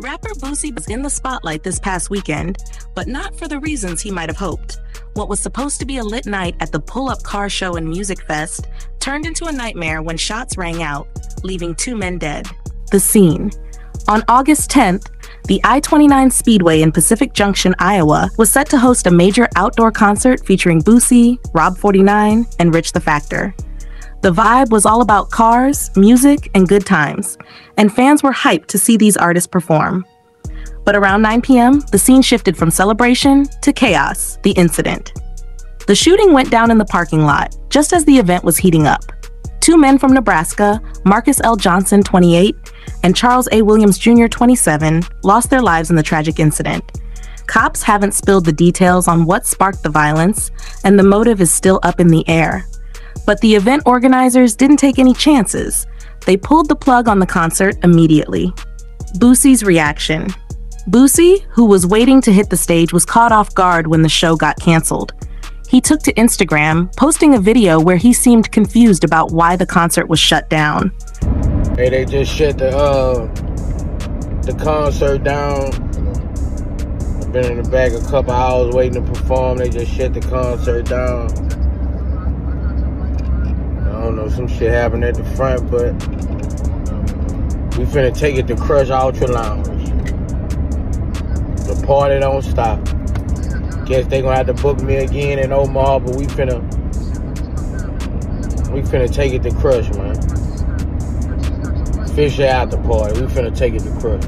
Rapper Boosie was in the spotlight this past weekend, but not for the reasons he might have hoped. What was supposed to be a lit night at the Pull Up Car Show and Music Fest turned into a nightmare when shots rang out, leaving two men dead. The scene. On August 10th, the I 29 Speedway in Pacific Junction, Iowa, was set to host a major outdoor concert featuring Boosie, Rob 49, and Rich the Factor. The vibe was all about cars, music, and good times, and fans were hyped to see these artists perform. But around 9 p.m., the scene shifted from celebration to chaos, the incident. The shooting went down in the parking lot, just as the event was heating up. Two men from Nebraska, Marcus L. Johnson, 28, and Charles A. Williams Jr., 27, lost their lives in the tragic incident. Cops haven't spilled the details on what sparked the violence, and the motive is still up in the air. But the event organizers didn't take any chances. They pulled the plug on the concert immediately. Boosie's reaction. Boosie, who was waiting to hit the stage, was caught off guard when the show got canceled. He took to Instagram, posting a video where he seemed confused about why the concert was shut down. Hey, they just shut the uh the concert down. I've been in the back a couple hours waiting to perform. They just shut the concert down. I don't know, some shit happened at the front, but we finna take it to Crush Ultra Lounge. The party don't stop. Guess they gonna have to book me again in Omaha, but we finna we finna take it to Crush, man. Fish out the party. We finna take it to Crush.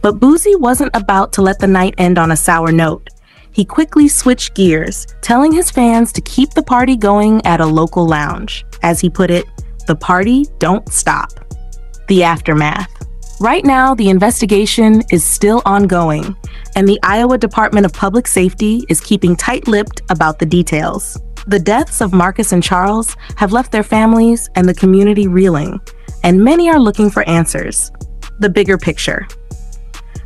But Boosie wasn't about to let the night end on a sour note he quickly switched gears, telling his fans to keep the party going at a local lounge. As he put it, the party don't stop. The aftermath. Right now, the investigation is still ongoing, and the Iowa Department of Public Safety is keeping tight lipped about the details. The deaths of Marcus and Charles have left their families and the community reeling, and many are looking for answers. The bigger picture.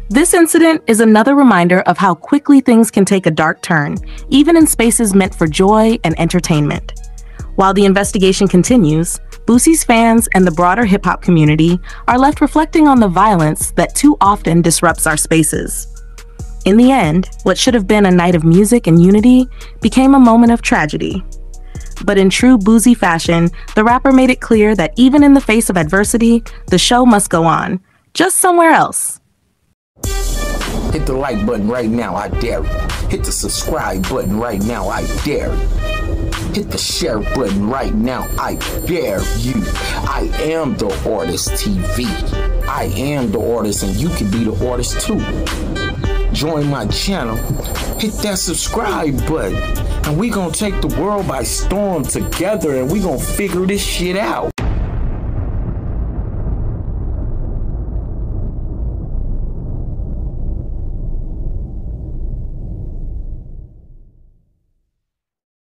This incident is another reminder of how quickly things can take a dark turn, even in spaces meant for joy and entertainment. While the investigation continues, Boosie's fans and the broader hip hop community are left reflecting on the violence that too often disrupts our spaces. In the end, what should have been a night of music and unity became a moment of tragedy. But in true Boosie fashion, the rapper made it clear that even in the face of adversity, the show must go on, just somewhere else. Hit the like button right now, I dare you. Hit the subscribe button right now, I dare you. Hit the share button right now, I dare you. I am the artist TV. I am the artist, and you can be the artist too. Join my channel, hit that subscribe button, and we gonna take the world by storm together, and we gonna figure this shit out.